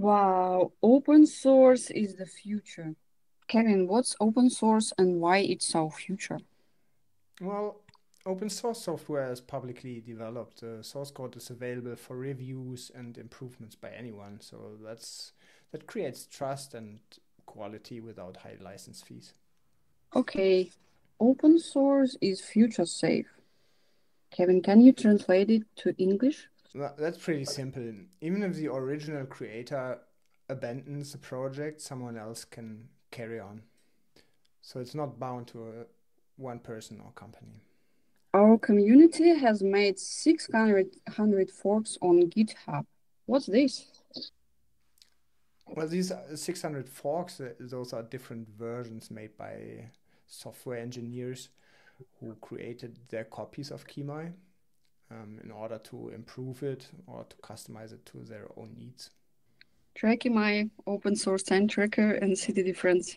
Wow, open source is the future. Kevin, what's open source and why it's so future? Well, open source software is publicly developed. The source code is available for reviews and improvements by anyone. So that's that creates trust and quality without high license fees. Okay, open source is future safe. Kevin, can you translate it to English? Tha- That's pretty simple. Even if the original creator abandons the project, someone else can carry on. So it's not bound to a, one person or company. Our community has made 600 forks on GitHub. What's this? Well, these 600 forks, uh, those are different versions made by software engineers who created their copies of Kimai um, in order to improve it or to customize it to their own needs. Try Kimai open source time tracker and see the difference.